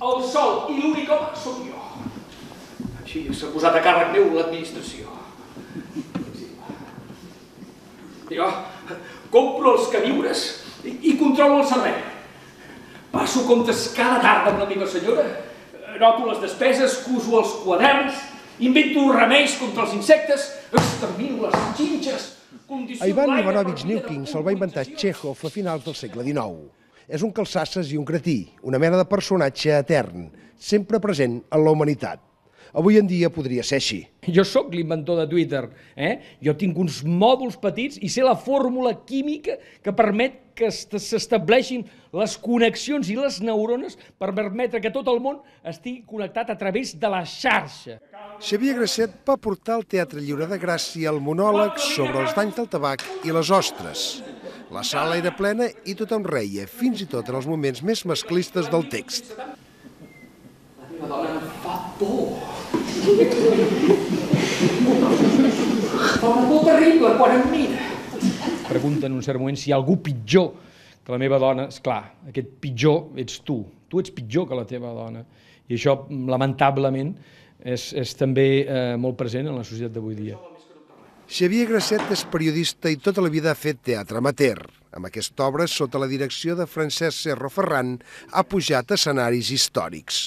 el sol i l'únic home sóc jo. Així s'ha posat a càrrec meu l'administració. Jo compro els queviures i, i controlo el servei. Passo comptes cada tarda amb la meva senyora, noto les despeses, cuso els quaderns, invento remeis contra els insectes, extermino les xinxes, a Ivan Ivanovich Newking se'l va inventar Chekhov a finals del segle XIX. És un calçasses i un cretí, una mena de personatge etern, sempre present en la humanitat. Avui en dia podria ser així. Jo sóc l'inventor de Twitter. Eh? Jo tinc uns mòduls petits i sé la fórmula química que permet que s'estableixin les connexions i les neurones per permetre que tot el món estigui connectat a través de la xarxa. Xavier Grasset va portar al Teatre Lliure de Gràcia el monòleg sobre els danys del tabac i les ostres. La sala era plena i tothom reia, fins i tot en els moments més masclistes del text. La dona em fa por. Fa una por terrible quan em mira. Pregunta en un cert moment si hi ha algú pitjor que la meva dona. És clar, aquest pitjor ets tu. Tu ets pitjor que la teva dona. I això, lamentablement, és, és també eh, molt present en la societat d'avui dia. Xavier Grasset és periodista i tota la vida ha fet teatre amateur. Amb aquesta obra, sota la direcció de Francesc Serro Ferran, ha pujat escenaris històrics.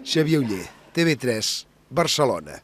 Xavier Uller, TV3, Barcelona.